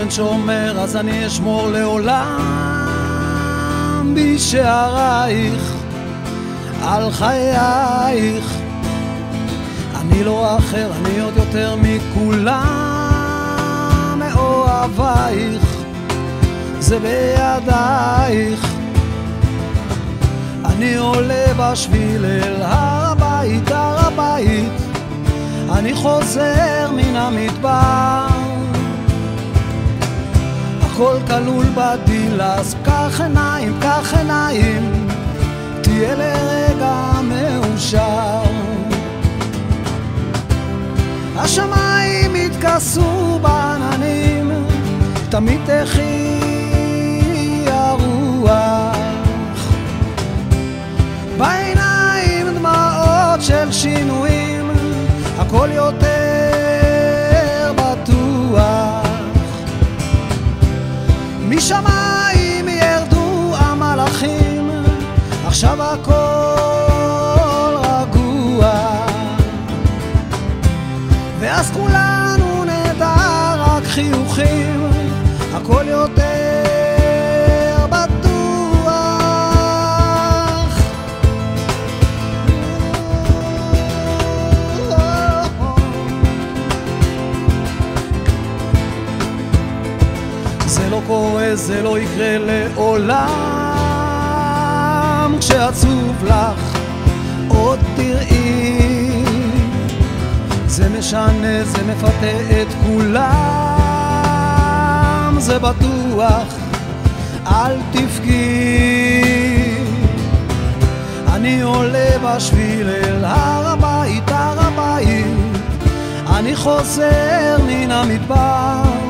אין שומר אז אני אשמור לעולם בשערייך על חייך. אני לא אחר, אני עוד יותר מכולם מאוהבייך זה בידייך. אני עולה בשביל אל הר הבית, הר הבית אני חוזר מן המדבר הכל כלול בדיל, אז קח עיניים, קח עיניים תהיה לרגע מאושר. השמיים התכסו בעננים תמיד תחי הרוח. בעיניים דמעות של שינויים הכל יותר משמיים ירדו המלאכים עכשיו הכל רגוע. ואז כולנו נדע רק חיוכים הכל יותר לא קורה, זה לא יקרה לעולם. כשעצוב לך עוד תראי. זה משנה, זה מפתה את כולם. זה בטוח, אל תבכי אני עולה בשביל אל הר הבית, הר הבית. אני חוזר מן המדבר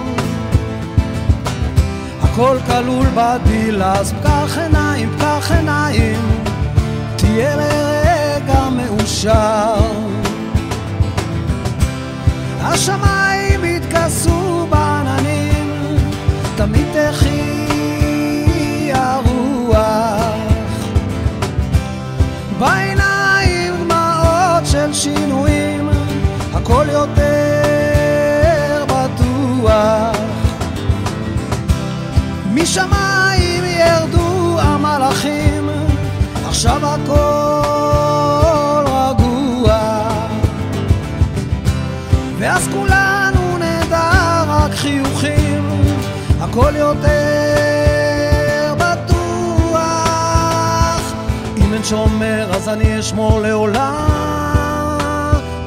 הכל כלול בדיל, אז פקח עיניים, פקח עיניים, תהיה לרגע מאושר. השמיים התכסו בעננים, תמיד תחי הרוח. בעיניים דמעות של שינויים, הכל יותר משמיים ירדו המלאכים, עכשיו הכל רגוע. ואז כולנו נדע רק חיוכים, הכל יותר בטוח. אם אין שומר אז אני אשמור לעולם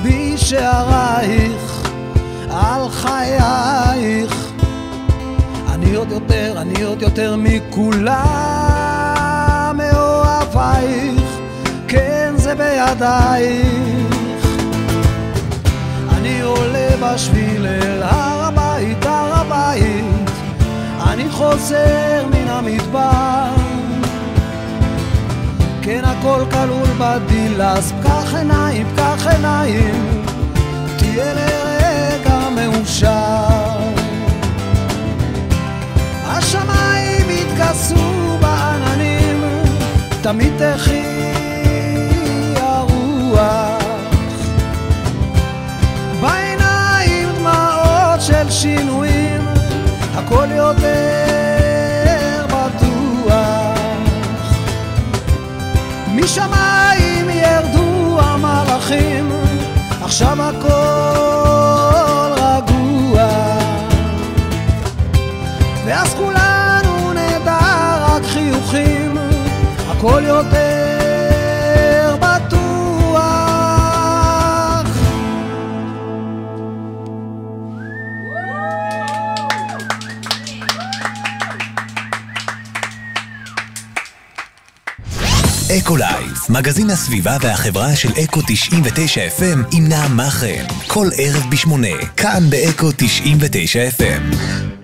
בשערייך, על חייך. יותר מכולם מאוהבייך, כן זה בידייך. אני עולה בשביל אל הר הבית, הר הבית, אני חוזר מן המדבר. כן הכל כלול בדיל, אז פקח עיניים, פקח עיניים, תהיה לרגע מאושר. תמיד תחי הרוח. בעיניים דמעות של שינויים, הכל יותר בטוח. משמיים ירדו המלאכים, עכשיו הכל הכל יותר בטוח. אקו לייף, מגזין הסביבה והחברה של אקו 99 FM עם נעמה חן. כל ערב בשמונה, כאן באקו 99 FM.